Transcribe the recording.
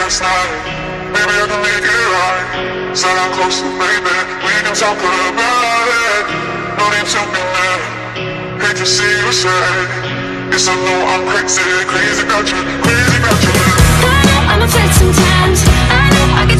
Maybe I can make it right. Said I'm close to baby. We can talk about it. No need to be mad. Hate to see you sad. Yes, I know I'm crazy, crazy about you, crazy about you. I know I'm afraid sometimes. I know I.